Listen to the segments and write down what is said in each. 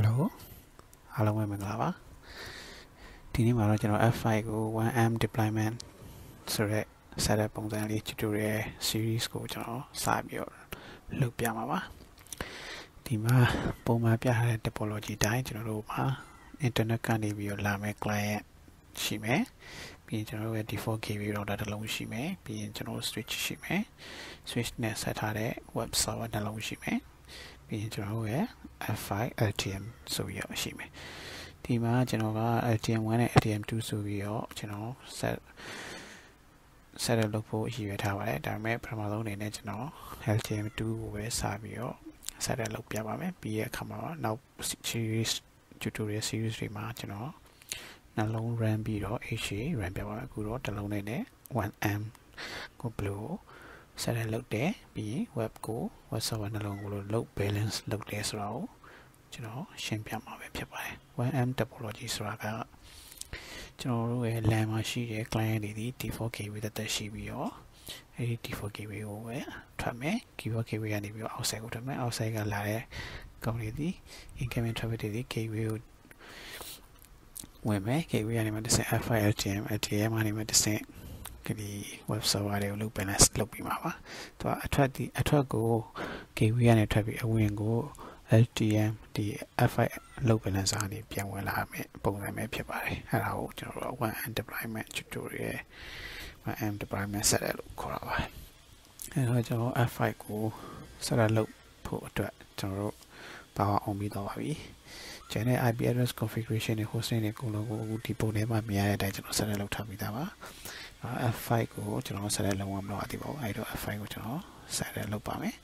Hello အားလုံးပဲမင်္ဂလာပါဒီနေ့မှာတော့ကျွန်တော် F5 ကို 1M deployment ဆိုတဲ့ setup ပုံစံလေး tutorial series ကိုကျွန်တော်စပြီးတော့လုပ်ပြမှာပါဒီမှာပုံမှန်ပြထားတဲ့ topology တိုင်းကျွန်တော်တို့မှာ internet ကနေပြီးတော့လာမယ့် client ရှိမယ်ပြီးရင်ကျွန်တော်တို့ရဲ့ default gateway router တစ်လုံးရှိမယ်ပြီးရင်ကျွန်တော်တို့ switch ရှိမယ် switch နဲ့ဆက်ထားတဲ့ web server တစ်လုံးရှိမယ် ပြီးရင်ကျွန်တော်တို့ရဲ့ F5 LTM ဆိုပြီးတော့ရှိမယ်ဒီမှာကျွန်တော်က LTM 1နဲ့ LTM 2ဆိုပြီးတော့ကျွန်တော် set set လုပ်ဖို့ရည်ရွယ်ထားပါတယ်ဒါပေမဲ့ပထမဆုံးအနေနဲ့ကျွန်တော် LTM 2ကိုပဲစပြီးတော့ set လုပ်ပြပါမယ်ပြီးရဲ့အခါမှာနောက် series tutorial series တွေမှာကျွန်တော်နှလုံး run ပြီးတော့ HA run ပြပါမယ်အခုတော့တစ်လုံးနဲ့ 1M ကိုဘ ယ်လိုဆက်ရလုပ်တယ်ပြီးရင် web ကို web server နှလုံးကိုလို့ load balance လုပ်တယ်ဆိုတော့ကျွန်တော်ရှင်းပြမှာပဲဖြစ်ပါတယ် 1M topology ဆိုတာကကျွန်တော်တို့ရဲ့ LAN မှာရှိတဲ့ client တွေဒီ default gateway တက်တက်ရှိပြီးတော့အဲဒီ default gateway ကိုပဲထွက်မယ် keyword gateway ကနေပြီးတော့ outside ကိုထွက်မယ် outside ကလာတဲ့ကောင်းလေးဒီ incoming traffic တွေဒီ gateway ကိုဝင်မယ် gateway ကနေမှတစ်ဆင့် F5 LTM LTM ကနေမှတစ်ဆင့် ဒီ web server တွေကို load balance လုပ်ပြီးမှာပါသူကအထွက်ဒီအထွက်ကို gateway ကနေထွက်ပြီးအဝင်ကို LTM ဒီ F5 load balance ကနေပြန်ဝင်လာမယ်ပုံစံပဲဖြစ်ပါတယ်အဲ့ဒါကိုကျွန်တော်တို့ 1M deployment tutorial 1M deployment set လို့ခေါ်တာပါအဲ့တော့ကျွန်တော် F5 ကို set လုပ်ဖို့အတွက်ကျွန်တော်တို့ပါဝါအောင်ပြီးတော့ပါပြီကျန်တဲ့ IP address configuration တွေ hosting တွေအကုန်လုံးကိုအခုဒီပုံထဲမှာမြင်ရတဲ့အတိုင်းကျွန်တော် set လုပ်ထားပြီးသားပါ F5 ကိုကျွန်တော် set လုပ်အောင်မလုပ်ရသေးပါဘူးအဲ့တော့ F5 ကိုကျွန်တော် set လုပ်ပါမယ်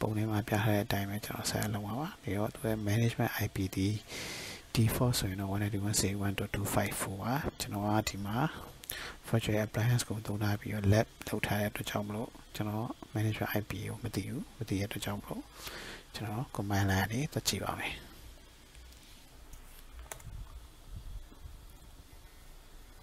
ပုံထဲမှာပြထားတဲ့အတိုင်းပဲကျွန်တော် set လုပ်ပါပါပြီးတော့သူရဲ့ management IP ဒီ default ဆိုရင်တော့192.168.1.254ပါကျွန်တော်ကဒီမှာ virtual appliance ကိုသုံးထားပြီးတော့ lab လုပ်ထားတဲ့အတွက်ကြောင့်မလို့ကျွန်တော် management IP ကိုမသိဘူးမသိတဲ့အတွက်ကြောင့်မလို့ကျွန်တော် command line နဲ့တွက်ကြည့်ပါမယ်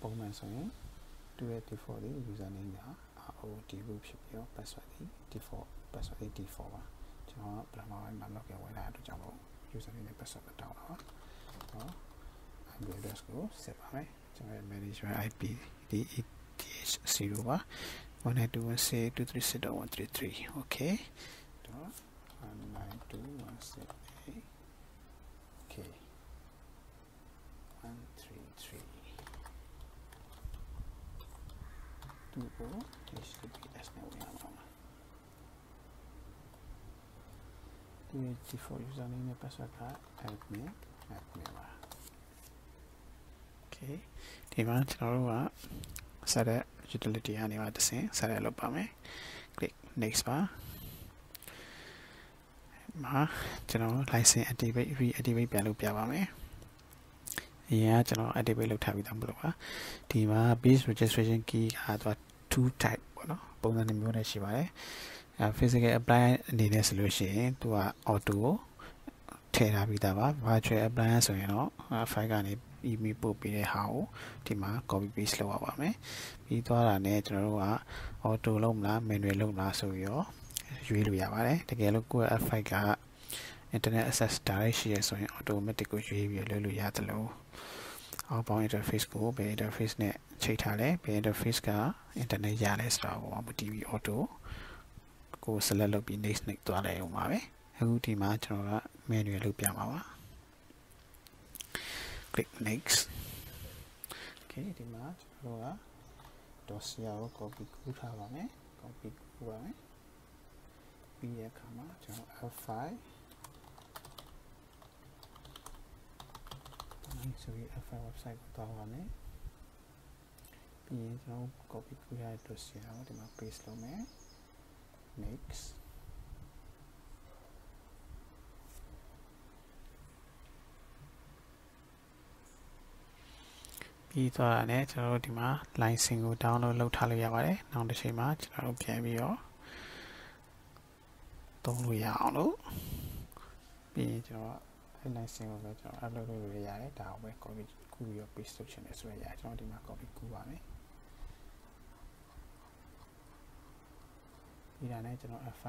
ပုံမှန်ဆိုရင် သူရဲ့ default လေး username က ROD လို့ဖြစ်ပြီးတော့ password ဒီ default password ဒီ default ပါကျွန်တော်ပထမပိုင်းမှာ login ဝင်လာတဲ့အတွက်ကြောင့်မို့ username နဲ့ password တောင်းတာပါနော် IP address ကို set ပါမယ်ကျွန်တော်ရဲ့ management IP ဒီ ETH0 ပါ192.168.236.133 okay တော့192.168 သူ့ကို HTTPS နဲ့ဝင်ရမှာပါဒီ default username နဲ့ password က admin admin ပါ okay ဒီမှာကျွန်တော်တို့ကဆက်တဲ့ utility ကနေမှတစ်ဆင့်ဆက်ရလုပ်ပါမယ် click next ပါမှာကျွန်တော် license activate reactivate ပြန်လုပ်ပြပါမယ် အရင်ကကျွန်တော် activate လုပ်ထားပြီးသားမလို့ပါဒီမှာ base registration key ကသူက2 type ပေါ့နော်ပုံစံနှမျိုးနဲ့ရှိပါတယ်အဲ physical apply အနေနဲ့ဆိုလို့ရှိရင်သူက auto ကိုထည့်ထားပြီးသားပါ virtual apply ဆိုရင်တော့ file ကနေ email ပို့ပေးတဲ့ဟာကိုဒီမှာ copy paste လုပ်ရပါမယ်ပြီးသွားတာနဲ့ကျွန်တော်တို့က auto လုပ်မလား manual လုပ်မလားဆိုပြီးတော့ရွေးလို့ရပါတယ်တကယ်လို့ကိုယ့် F5 က internet access direct ရှိရဆိုရင် automatic ကိုရွေးပြီးလုပ်လို့ရတယ်လို့ outbound interface ကိုဘယ် interface နဲ့ချိန်ထားလဲဘယ် interface က internet ရလဲဆိုတာကိုမူတည်ပြီး auto ကို select လုပ်ပြီး next next သွားလိုက်အောင်ပါပဲအခုဒီမှာကျွန်တော်က manual လုပ်ပြမှာပါ click next okay ဒီမှာကျွန်တော်က dossier ကို copy ကူးထားပါမယ် copy ကူးပါမယ်ပြီးရခါမှာကျွန်တော် F5 ဆိုပြီး F5 website ကိုတောင်းပါမယ်ပြီးရင်ကျွန်တော် copy ကူးရတဲ့ dossier ကိုဒီမှာ paste လုပ်မယ် next ပြီးသွားတာနဲ့ကျွန်တော်တို့ဒီမှာ license ကို download လုပ်ထားလို့ရပါတယ်။နောက်တစ်ချိန်မှာကျွန်တော်တို့ပြန်ပြီးတော့သုံးလို့ရအောင်လို့ပြီးရင်ကျွန်တော် အဲ license ကိုပဲကျွန်တော် upload လုပ်လို့ရတယ်။ဒါကိုပဲ copy ကူးပြီးတော့ paste လုပ်ချင်တယ်ဆိုရရကျွန်တော်ဒီမှာ copy ကူးပါမယ်။ဒီဒါနဲ့ကျွန်တော် F5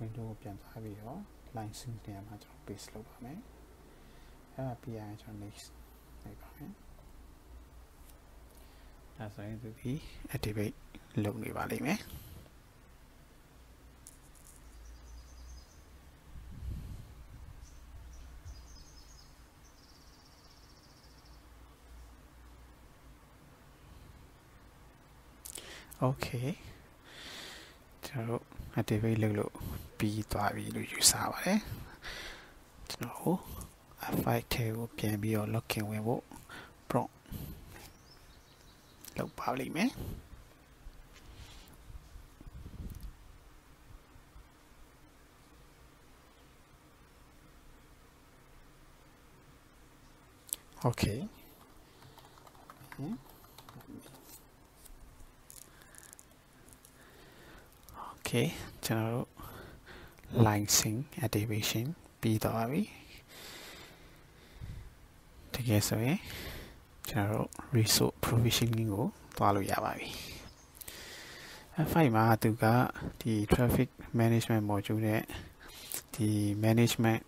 window ကိုပြန်သွားပြီးတော့ license နေရာမှာကျွန်တော် paste လုပ်ပါမယ်။အဲ့ဒါပြီးရင်ကျွန်တော် next လိုက်ပါမယ်ဒါဆိုရင်သူဒီ activate လုပ်နေပါလိမ့်မယ် okay ကျွန်တော်တို့ activate လုပ်လို့ပြီးသွားပြီလို့ယူဆပါတယ်ကျွန်တော်တို့ F5 ထဲကိုပြန်ပြီးတော့ login ဝင်ဖို့ prompt လုပ်ပါလိမ့်မယ် okay โอเค ကျွန်တော်တို့ line sync activation ပြီးသွားပါပြီတကယ်ဆိုရင်ကျွန်တော်တို့ resource provisioning ကိုသွားလို့ရပါပြီ F5 မှာသူကဒီ traffic management module နဲ့ဒီ management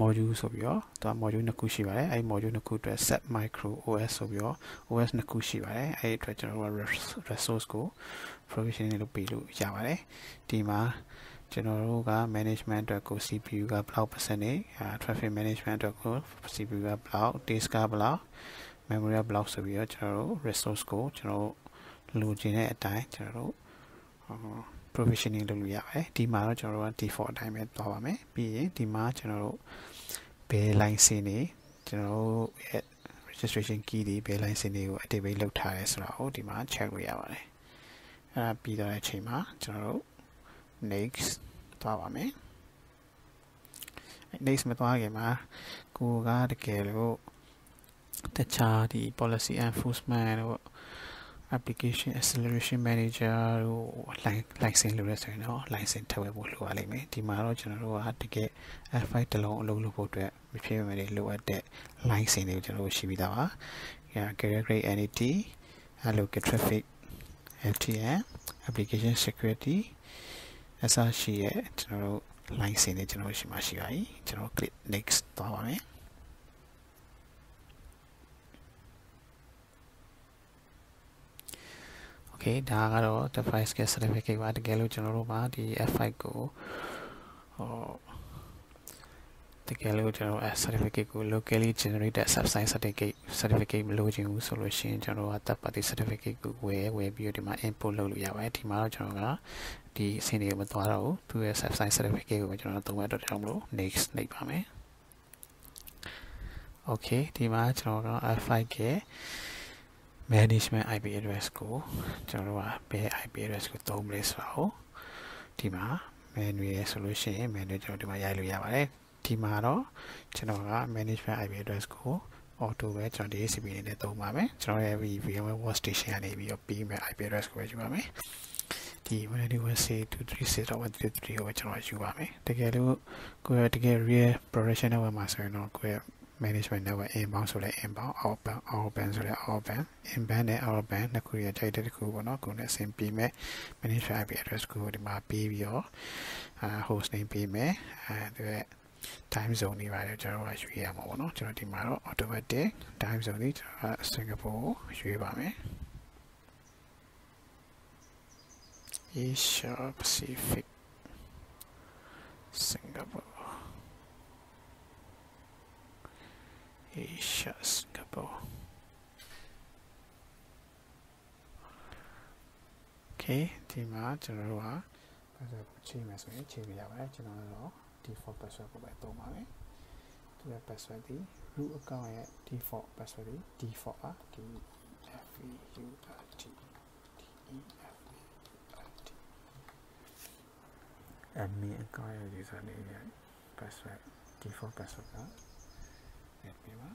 module ဆိုပြီးတော့သူက module နှစ်ခုရှိပါတယ်အဲဒီ module နှစ်ခုအတွက် set micro OS ဆိုပြီးတော့ OS နှစ်ခုရှိပါတယ်အဲဒီအတွက်ကျွန်တော်တို့က resource ကို provisioning လုပ်ပေးလို့ရပါတယ်ဒီမှာကျွန်တော်တို့က management အတွက်ကို CPU ကဘယ်လောက် percentage traffic management အတွက်ကို CPU ကဘယ်လောက် disk ကဘယ်လောက် memory ကဘယ်လောက်ဆိုပြီးတော့ကျွန်တော်တို့ resource ကိုကျွန်တော်တို့လိုချင်တဲ့အတိုင်းကျွန်တော်တို့ provisioning လုပ်လို့ရပါတယ်ဒီမှာတော့ကျွန်တော်တို့က default အတိုင်းပဲသွားပါမယ်ပြီးရင်ဒီမှာကျွန်တော်တို့ဘယ် line စင်းနေကျွန်တော်တို့ရဲ့ registration key တွေဘယ် line စင်းတွေကို activate လုပ်ထားရဲဆိုတာကိုဒီမှာ check လို့ရပါတယ်အဲဒါပြီးတော့အချိန်မှာကျွန်တော်တို့ next သွားပါမယ် next မသွားခင်မှာကိုကတကယ်လို့တခြားဒီ policy enforcement တို့ application acceleration manager တို့ license လို့ရဆိုရင်တော့ license ထည့်ဝယ်ဖို့လိုပါလိမ့်မယ်ဒီမှာတော့ကျွန်တော်တို့ကတကယ် F5 တလုံးအလုပ်လုပ်ဖို့အတွက်မဖြစ်မနေလိုအပ်တဲ့ license တွေကိုကျွန်တော်တို့ရှိပြီးသားပါ carrier grade entity allocate traffic LTM application security အစရှိရဲ့ကျွန်တော်တို့ license တွေကျွန်တော်တို့ရှိမှရှိပါ යි ကျွန်တော် click next သွားပါမယ် okay ဒါကတော့ device get certificate ပါတကယ်လို့ကျွန်တော်တို့မှာဒီ F5 ကိုဟိုတကယ်လို့ကျွန်တော် certificate ကို locally generated subsite certificate certificate မလိုချင်ဘူးဆိုလို့ရှိရင်ကျွန်တော်က third party certificate ကိုဝယ်ဝယ်ပြီးတော့ဒီမှာ import လုပ်လို့ရပါတယ်ဒီမှာတော့ကျွန်တော်ကဒီအဆင့်တွေကိုမသွားတော့ဘူးသူရဲ့ subsite certificate ကိုကျွန်တော်သုံးရတော့ကြောင်းမလို့ next နှိပ်ပါမယ် okay ဒီမှာကျွန်တော်က F5 ရဲ့ management IP address ကိုကျွန်တော်တို့ကဘယ် IP address ကိုသုံးမလဲဆိုတာကိုဒီမှာ menu ရဆိုလို့ရှိရင် menu ကျွန်တော်ဒီမှာရိုက်လို့ရပါတယ်ဒီမှာတော့ကျွန်တော်က management IP address ကို auto ပဲကျွန်တော် DHCP အနေနဲ့သုံးပါမယ်ကျွန်တော်ရဲ့ VMware workstation ကနေပြီးတော့ပြီးမဲ့ IP address ကိုပဲယူပါမယ်ဒီ192.168.133 ကိုပဲကျွန်တော်ယူပါမယ်တကယ်လို့ကိုယ်တကယ် real production network မှာဆိုရင်တော့ကိုယ် management network inbound ဆိုလဲ inbound outbound outbound ဆိုလဲ outbound inbound နဲ့ outbound နှစ်ခုရကြိုက်တဲ့တစ်ခုပေါ့နော်ကိုယ်နဲ့အဆင်ပြေမဲ့ management IP address ကိုဒီမှာပေးပြီးတော့အာ host name ပေးမယ်အဲဒီ time zone တွေပါတယ်ကျွန်တော်ကရွေးရမှာပေါ့နော်ကျွန်တော်ဒီမှာတော့ automatic time zone တွေကျွန်တော်က Singapore ရွေးပါမယ် Asia Pacific Singapore Asia Singapore Okay ဒီမှာကျွန်တော်တို့ကချိန်မယ်ဆိုရင်ချိန်ပြရပါတယ်ကျွန်တော်တို့ default password ကိုပဲသုံးပါမယ်သူရဲ့ password ဒီ root account ရဲ့ default password ဒီ default ပါ d f e u r t d e f e u r t admin account ရဲ့ username ရဲ့ password default password က admin ပါ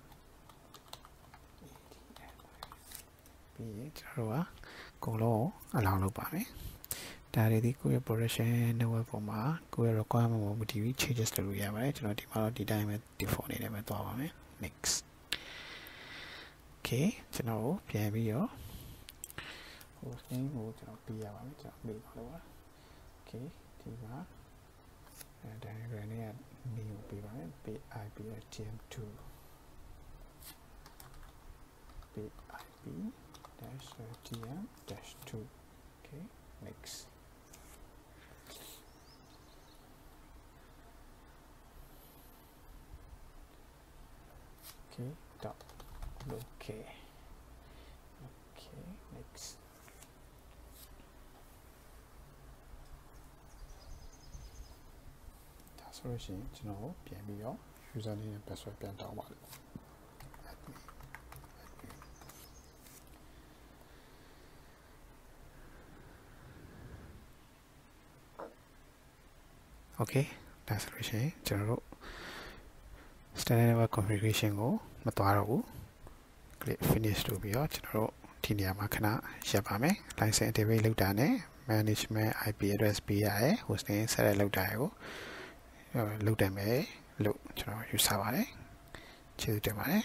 ပြီးရင်ကျွန်တော်တို့ကအကုန်လုံးအလောင်းလုပ်ပါမယ်ဒါတွေဒီကိုယ့်ရဲ့ production network ပေါ်မှာကိုယ့်ရဲ့ requirement ပေါ်မူတည်ပြီး changes လုပ်လို့ရပါတယ်ကျွန်တော်ဒီမှာတော့ဒီတိုင်းပဲ default အနေနဲ့ပဲသွားပါမယ် next okay ကျွန်တော်ကိုပြန်ပြီးတော့ hosting ကိုကျွန်တော်ပြရပါမယ်ကျွန်တော်ပြပါလို့ပါ okay ဒီမှာအဲ diagram နဲ့နေကိုပြပါမယ် bit ip tm2 bit ip dash tm dash 2 okay next okay dot okay okay next ဒါဆိုလို့ရှိရင်ကျွန်တော်တို့ပြန်ပြီးတော့ user name နဲ့ password ပြန်တောင်းပါလိ Okay ဒါဆိုလို့ရှိရင်ကျွန်တော်တို့ standard network configuration ကိုမသွားတော့ဘူး click finish လုပ်ပြီးတော့ကျွန်တော်တို့ဒီနေရာမှာခဏရပ်ပါမယ် license activate လုပ်တာနဲ့ management IP address ပေးရယ် hosting set လုပ်တာရယ်ကိုလုပ်တယ်မယ်လို့ကျွန်တော်ယူဆပါတယ်ကျေးဇူးတင်ပါတယ်